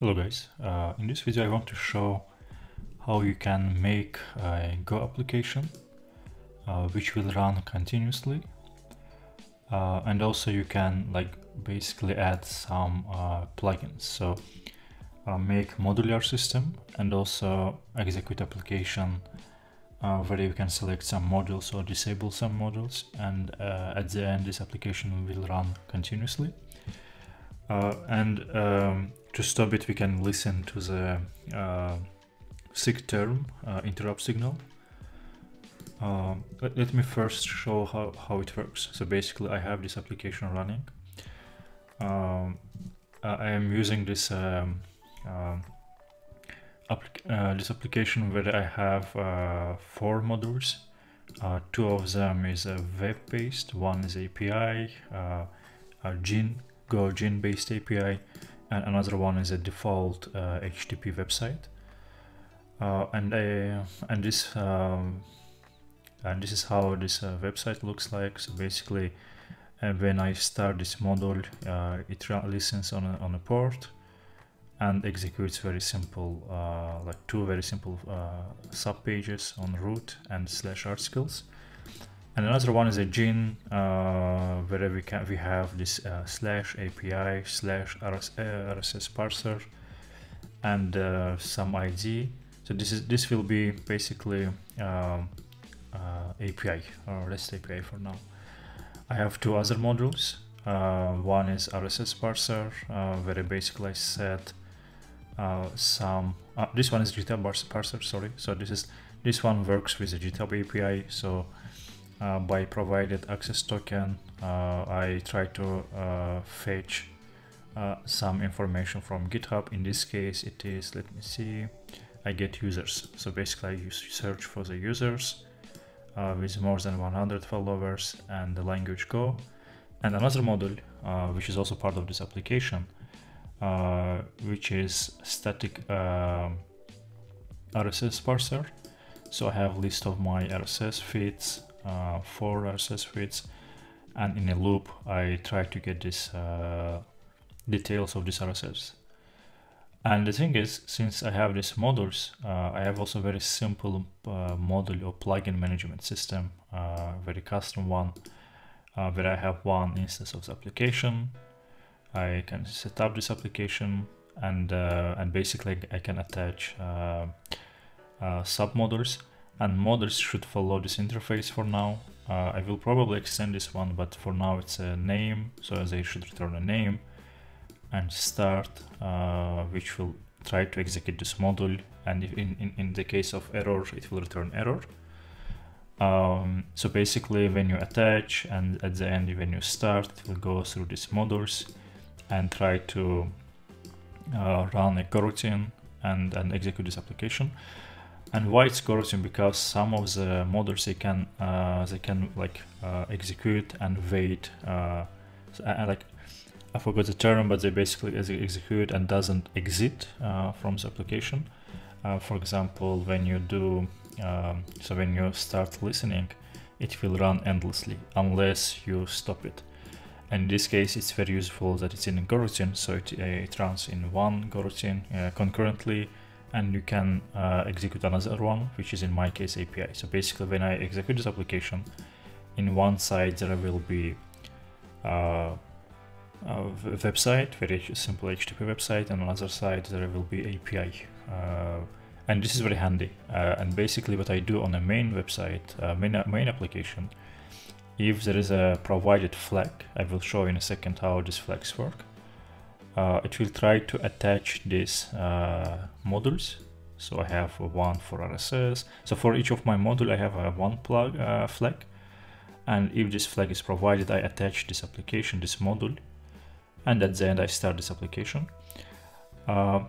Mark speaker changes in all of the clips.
Speaker 1: Hello guys, uh, in this video I want to show how you can make a Go application uh, which will run continuously. Uh, and also you can like basically add some uh, plugins. So uh, make modular system and also execute application uh, where you can select some modules or disable some modules. And at the end this application will run continuously. And um, to stop it, we can listen to the uh, term uh, interrupt signal. Um, let, let, me first show how, how it works. So basically I have this application running. Um, I am using this um, uh, this application where I have uh, four modules. Uh, two of them is web-based, one is API, uh, a Gin, Go Gin-based API, and another one is a default uh, HTTP website. Uh, and I, and this um, and this is how this uh, website looks like. So basically, uh, when I start this module, uh, it listens on a, on a port and executes very simple, uh, like two very simple sub pages on root and slash articles and another one is a gin uh, where we can we have this uh, slash API slash RS, uh, RSS parser and uh, some ID. So this is this will be basically um, uh, API or REST API for now. I have two other modules. Uh, one is RSS parser where I basically set some. this one is GitHub parser. Sorry. So this is this one works with the GitHub API. So uh, by provided access token uh, I try to uh, fetch uh, some information from github. In this case it is let me see I get users. So basically I search for the users uh, with more than 100 followers and the language go. And another module uh, which is also part of this application which is static um, RSS parser. So I have list of my RSS feeds uh, four RSS feeds and in a loop I try to get this uh, details of this RSS. And the thing is, since I have these modules, uh, I have also very simple uh, module or plugin management system, uh, very custom one, uh, where I have one instance of the application. I can set up this application and and basically I can attach submodules and modules should follow this interface for now. Uh, I will probably extend this one, but for now it's a name, so they should return a name and start, uh, which will try to execute this module. And in, in, in the case of error, it will return error. Um, so basically when you attach and at the end when you start, it will go through these modules and try to uh, run a goroutine and, and execute this application and why it's goroutine because some of the models they can uh, they can like uh, execute and wait uh, so, like I forgot the term but they basically execute and doesn't exit uh, from the application. Uh, for example when you do um, so when you start listening it will run endlessly unless you stop it. And in this case it's very useful that it's in a goroutine so it, uh, it runs in one goroutine concurrently and you can uh, execute another one, which is in my case API. So basically when I execute this application, in one side there will be uh, a website, very simple HTTP website, and on the other side there will be API. Uh, and this is very handy. Uh, and basically what I do on a main website, uh, main, main application, if there is a provided flag, I will show in a second how these flags work uh, it will try to attach these uh, modules. So I have one for RSS. So for each of my module, I have a one plug uh, flag. And if this flag is provided, I attach this application, this module. And at the end, I start this application. Uh,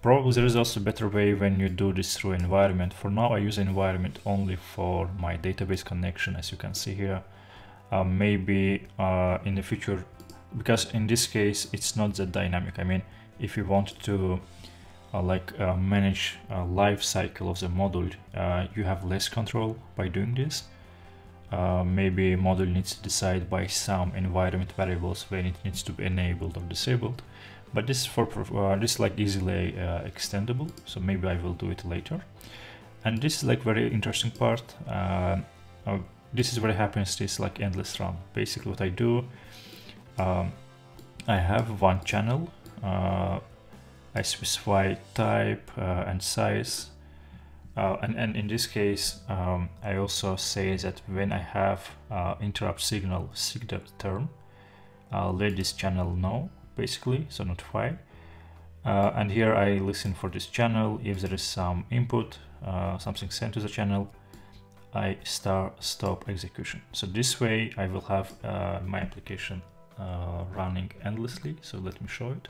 Speaker 1: probably there is also a better way when you do this through environment. For now, I use environment only for my database connection, as you can see here. Uh, maybe uh, in the future because in this case it's not that dynamic. I mean if you want to uh, like uh, manage a life cycle of the module uh, you have less control by doing this. Uh, maybe module needs to decide by some environment variables when it needs to be enabled or disabled. But this is for uh, this is like easily uh, extendable so maybe I will do it later. And this is like very interesting part. Uh, uh this is what happens this like endless run. Basically what I do um, I have one channel uh, I specify type uh, and size and, and in this case um, I also say that when I have interrupt signal signal term I'll let this channel know basically, so notify. Uh, and here I listen for this channel. If there is some input, uh, something sent to the channel, I start stop execution. So this way I will have uh, my application uh, running endlessly. So let me show it.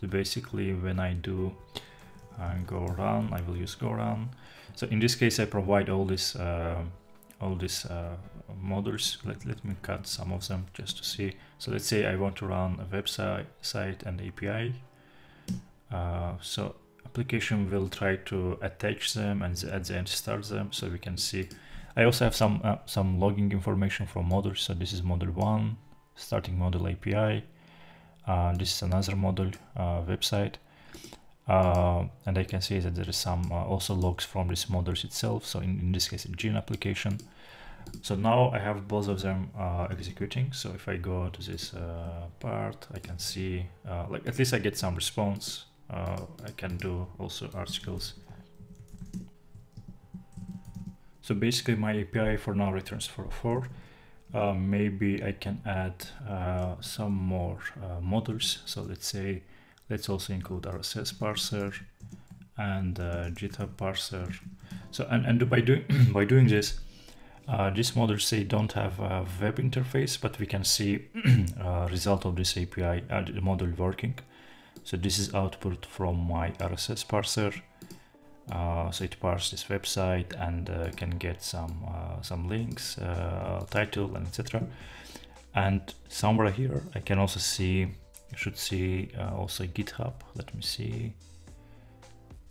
Speaker 1: So basically when I do uh, go run, I will use go run. So in this case I provide all this uh, all these uh, modules. Let, let me cut some of them just to see. So let's say I want to run a website site and API. Uh, so application will try to attach them and at the end start them so we can see. I also have some uh, some logging information from models. So this is model one, starting module API. Uh, this is another module uh, website. Uh, and I can see that there is some uh, also logs from this modules itself. So in, in this case, a Gin application. So now I have both of them uh, executing. So if I go to this part, I can see, like at least I get some response. I can do also articles. So basically my API for now returns 404. Maybe I can add some more models. So let's say Let's also include RSS parser and uh, GitHub parser. So and, and by doing by doing this, uh, these modules say don't have a web interface, but we can see uh, result of this API uh, module working. So this is output from my RSS parser. Uh, so it parses this website and uh, can get some uh, some links, uh, title, and etc. And somewhere here, I can also see you should see uh, also GitHub. Let me see.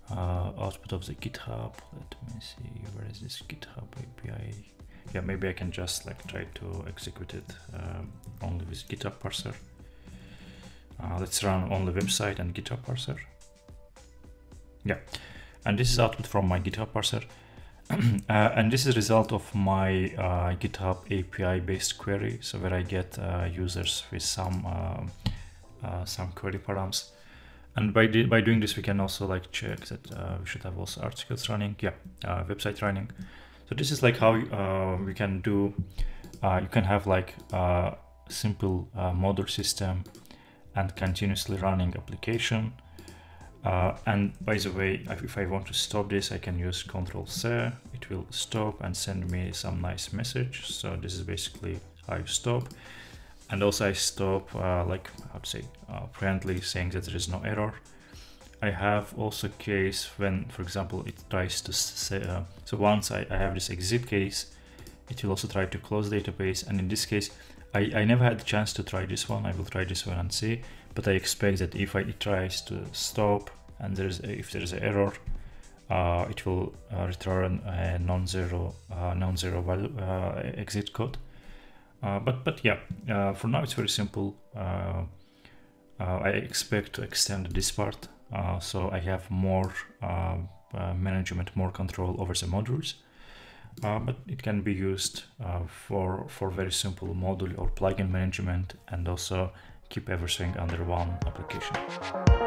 Speaker 1: Uh, output of the GitHub. Let me see. Where is this GitHub API? Yeah, maybe I can just like try to execute it um, only with GitHub parser. Let's run on the website and GitHub parser. Yeah, and this is output from my GitHub parser. uh, and this is result of my uh, GitHub API based query. So where I get uh, users with some um, uh, some query params. And by, by doing this, we can also like check that uh, we should have also articles running. Yeah, uh, website running. So this is like how uh, we can do, uh, you can have like a simple uh, module system and continuously running application. And by the way, if I want to stop this, I can use Control C. It will stop and send me some nice message. So this is basically how you stop and also I stop uh, like how to say uh, friendly saying that there is no error. I have also case when, for example, it tries to say, uh, so once I, I, have this exit case, it will also try to close database. And in this case, I, I never had the chance to try this one. I will try this one and see, but I expect that if I, it tries to stop and there's if there's an error, uh, it will uh, return a non-zero uh, non-zero value exit code. Uh, but but yeah, uh, for now it's very simple. Uh, I expect to extend this part, so I have more management, more control over the modules. Uh, but it can be used uh, for for very simple module or plugin management and also keep everything under one application.